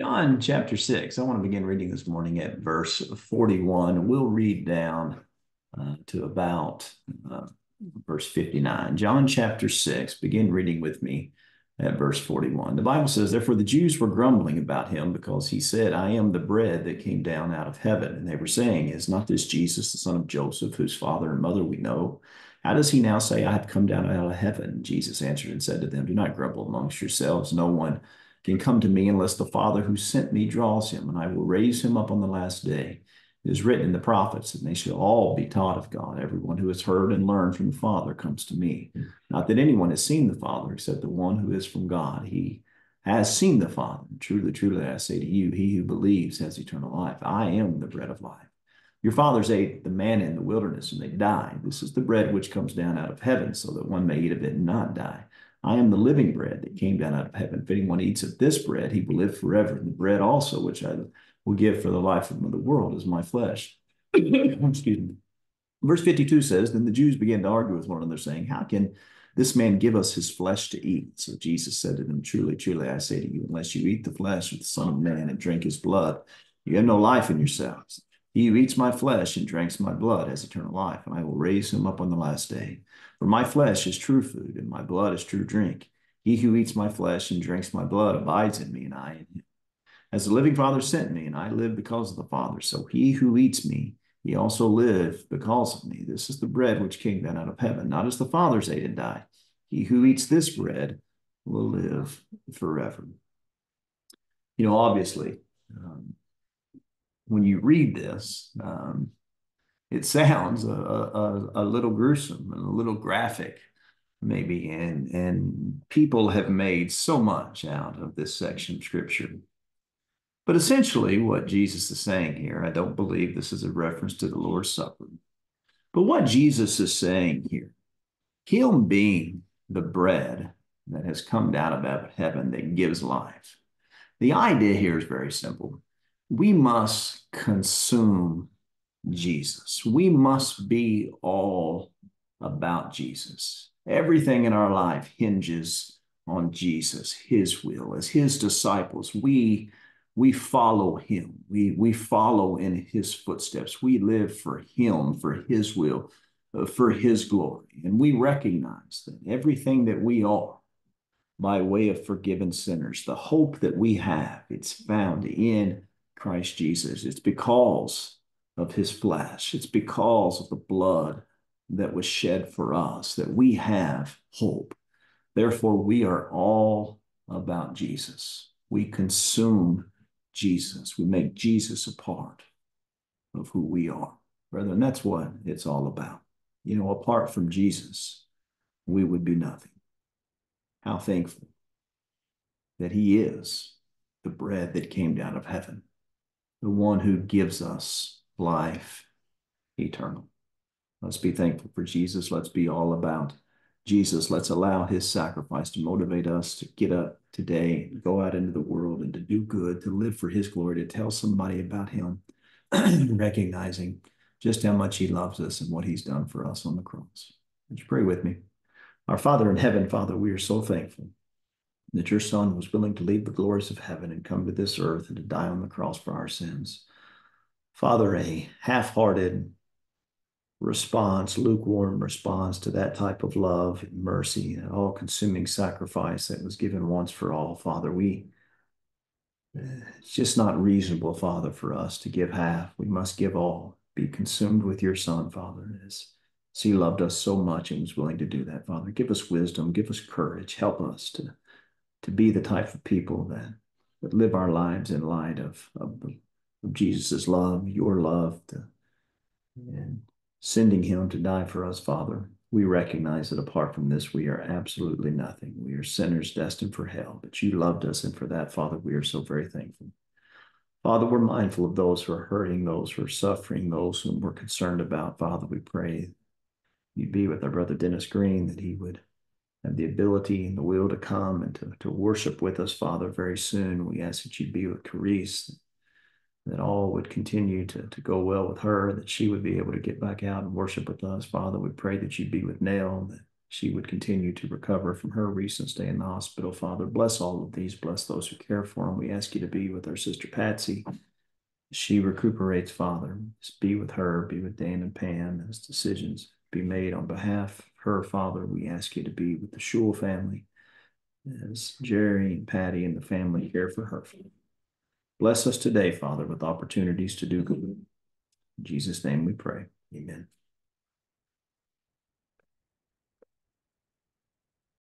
John chapter 6. I want to begin reading this morning at verse 41. We'll read down uh, to about uh, verse 59. John chapter 6. Begin reading with me at verse 41. The Bible says, Therefore the Jews were grumbling about him because he said, I am the bread that came down out of heaven. And they were saying, Is not this Jesus, the son of Joseph, whose father and mother we know? How does he now say, I have come down out of heaven? Jesus answered and said to them, Do not grumble amongst yourselves. No one can come to me unless the Father who sent me draws him, and I will raise him up on the last day. It is written in the prophets, and they shall all be taught of God. Everyone who has heard and learned from the Father comes to me. Hmm. Not that anyone has seen the Father except the one who is from God. He has seen the Father. Truly, truly, I say to you, he who believes has eternal life. I am the bread of life. Your fathers ate the manna in the wilderness and they died. This is the bread which comes down out of heaven, so that one may eat of it and not die. I am the living bread that came down out of heaven. If anyone eats of this bread, he will live forever. And the bread also, which I will give for the life of the world, is my flesh. Excuse me. Verse 52 says, Then the Jews began to argue with one another, saying, How can this man give us his flesh to eat? So Jesus said to them, Truly, truly, I say to you, unless you eat the flesh of the Son of Man and drink his blood, you have no life in yourselves. He who eats my flesh and drinks my blood has eternal life, and I will raise him up on the last day. For my flesh is true food, and my blood is true drink. He who eats my flesh and drinks my blood abides in me, and I in him. As the living Father sent me, and I live because of the Father, so he who eats me, he also live because of me. This is the bread which came down out of heaven, not as the fathers ate and died. He who eats this bread will live forever. You know, obviously, um, when you read this, um, it sounds a, a, a little gruesome and a little graphic, maybe, and and people have made so much out of this section of scripture. But essentially, what Jesus is saying here, I don't believe this is a reference to the Lord's Supper. But what Jesus is saying here, Him being the bread that has come down out of heaven that gives life. The idea here is very simple. We must consume Jesus. We must be all about Jesus. Everything in our life hinges on Jesus, his will. As his disciples, we we follow him. We we follow in his footsteps. We live for him, for his will, uh, for his glory. And we recognize that everything that we are by way of forgiven sinners, the hope that we have, it's found in Christ Jesus. It's because of his flesh. It's because of the blood that was shed for us that we have hope. Therefore, we are all about Jesus. We consume Jesus. We make Jesus a part of who we are. Brethren, that's what it's all about. You know, apart from Jesus, we would be nothing. How thankful that He is the bread that came down of heaven, the one who gives us life eternal. Let's be thankful for Jesus. Let's be all about Jesus. Let's allow his sacrifice to motivate us to get up today, go out into the world and to do good, to live for his glory, to tell somebody about him, recognizing just how much he loves us and what he's done for us on the cross. Would you pray with me? Our Father in heaven, Father, we are so thankful that your Son was willing to leave the glories of heaven and come to this earth and to die on the cross for our sins. Father, a half hearted response, lukewarm response to that type of love and mercy, an all consuming sacrifice that was given once for all, Father, we. It's just not reasonable, Father, for us to give half. We must give all. Be consumed with your Son, Father, as He loved us so much and was willing to do that, Father. Give us wisdom, give us courage, help us to, to be the type of people that, that live our lives in light of, of of Jesus' love, your love, to, and sending him to die for us, Father. We recognize that apart from this, we are absolutely nothing. We are sinners destined for hell, but you loved us, and for that, Father, we are so very thankful. Father, we're mindful of those who are hurting, those who are suffering, those whom we're concerned about. Father, we pray you'd be with our brother Dennis Green, that he would have the ability and the will to come and to, to worship with us, Father, very soon. We ask that you'd be with Carice, that all would continue to, to go well with her, that she would be able to get back out and worship with us. Father, we pray that you'd be with Nell, that she would continue to recover from her recent stay in the hospital. Father, bless all of these. Bless those who care for them. We ask you to be with our sister Patsy. She recuperates, Father. Just be with her, be with Dan and Pam as decisions be made on behalf her, Father. We ask you to be with the Shul family as Jerry and Patty and the family care for her. Bless us today, Father, with opportunities to do good. In Jesus' name we pray. Amen.